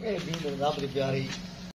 ਇਹ ਵੀ ਰੱਬ ਦੀ ਪਿਆਰੀ